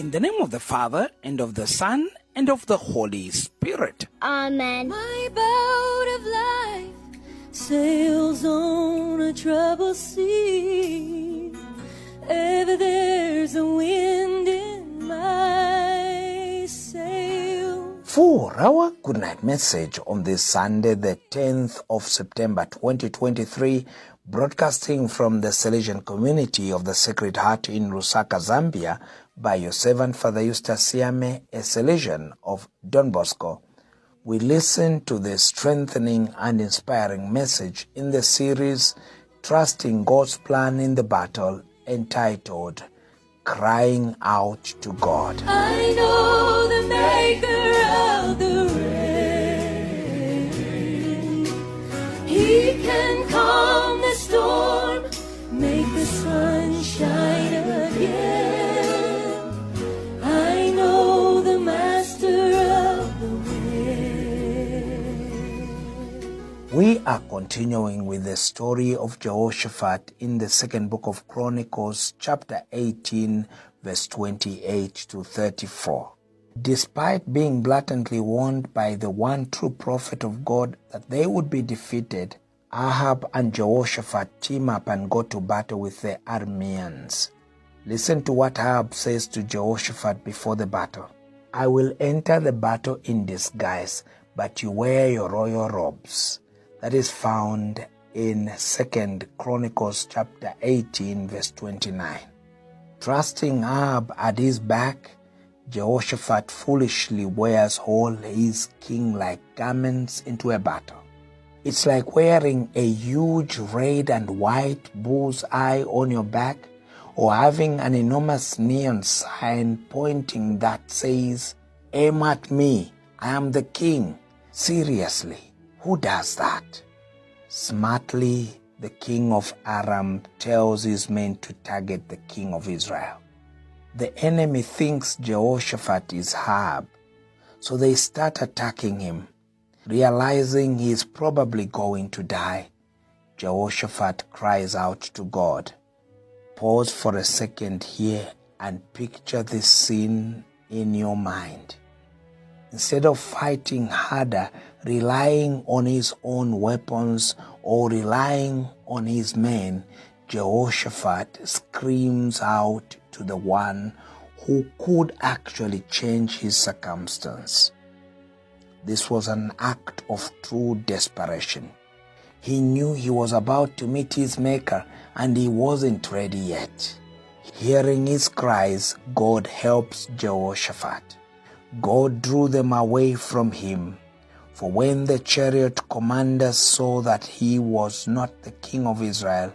In the name of the Father, and of the Son, and of the Holy Spirit. Amen. My boat of life sails on a troubled sea. Ever there's a wind in my sail. For our good night message on this Sunday, the 10th of September 2023, broadcasting from the Salesian community of the Sacred Heart in Lusaka, Zambia, by your servant Father Eustace Siame, a Salesian of Don Bosco, we listen to the strengthening and inspiring message in the series Trusting God's Plan in the Battle entitled Crying Out to God. We are continuing with the story of Jehoshaphat in the second book of Chronicles, chapter 18, verse 28 to 34. Despite being blatantly warned by the one true prophet of God that they would be defeated, Ahab and Jehoshaphat team up and go to battle with the Arameans. Listen to what Ahab says to Jehoshaphat before the battle. I will enter the battle in disguise, but you wear your royal robes. That is found in Second Chronicles chapter 18 verse 29. Trusting Ahab at his back, Jehoshaphat foolishly wears all his king-like garments into a battle. It's like wearing a huge red and white bull's eye on your back or having an enormous neon sign pointing that says, Aim at me, I am the king. Seriously, who does that? Smartly, the king of Aram tells his men to target the king of Israel. The enemy thinks Jehoshaphat is Ahab, so they start attacking him. Realizing he is probably going to die, Jehoshaphat cries out to God. Pause for a second here and picture this scene in your mind. Instead of fighting harder, relying on his own weapons or relying on his men, Jehoshaphat screams out to the one who could actually change his circumstance. This was an act of true desperation. He knew he was about to meet his Maker and he wasn't ready yet. Hearing his cries, God helps Jehoshaphat. God drew them away from him. For when the chariot commanders saw that he was not the king of Israel,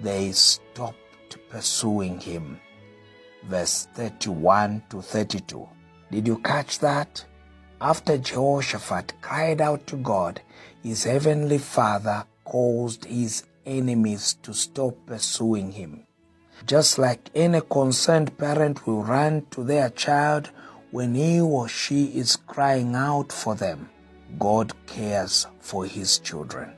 they stopped pursuing him. Verse 31 to 32. Did you catch that? After Jehoshaphat cried out to God, his heavenly Father caused his enemies to stop pursuing him. Just like any concerned parent will run to their child when he or she is crying out for them, God cares for his children.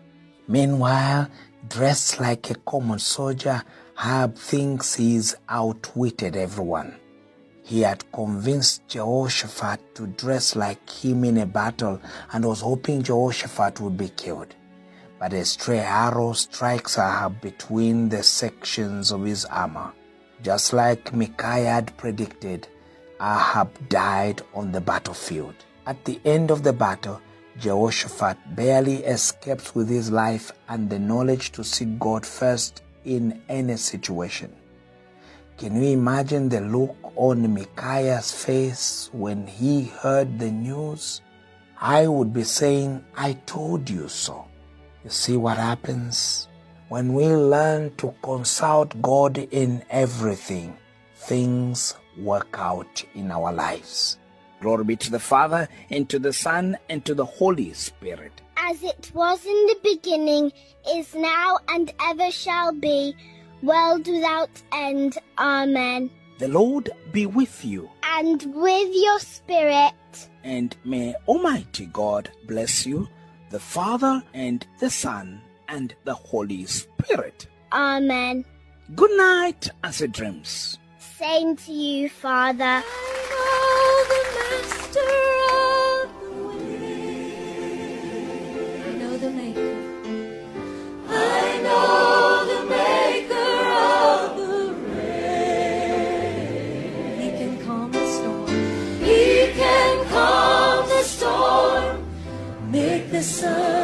Meanwhile, dressed like a common soldier, Ahab thinks he's outwitted everyone. He had convinced Jehoshaphat to dress like him in a battle and was hoping Jehoshaphat would be killed. But a stray arrow strikes Ahab between the sections of his armor. Just like Micaiah had predicted, Ahab died on the battlefield. At the end of the battle, Jehoshaphat barely escapes with his life and the knowledge to seek God first in any situation. Can you imagine the look on Micaiah's face when he heard the news? I would be saying, I told you so. You see what happens? When we learn to consult God in everything, things work out in our lives. Glory be to the Father, and to the Son, and to the Holy Spirit. As it was in the beginning, is now, and ever shall be, world without end. Amen. The Lord be with you, And with your spirit, and may Almighty God bless you, the Father, and the Son, and the Holy Spirit. Amen. Good night, as it dreams. Saying to you, Father, I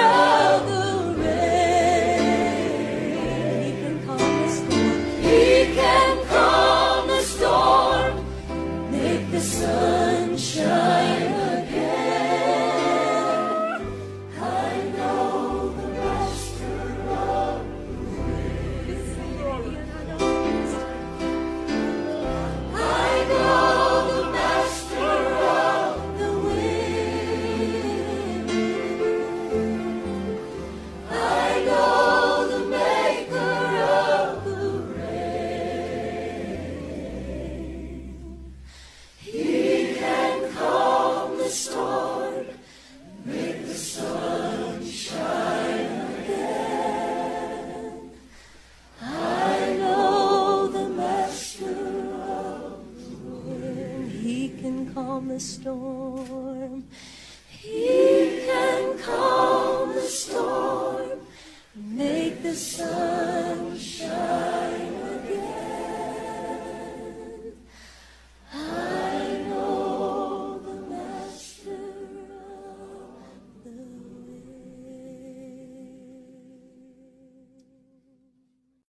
storm, make the sun shine again. I know the master of wind, he can calm the storm. He can calm the storm, make the sun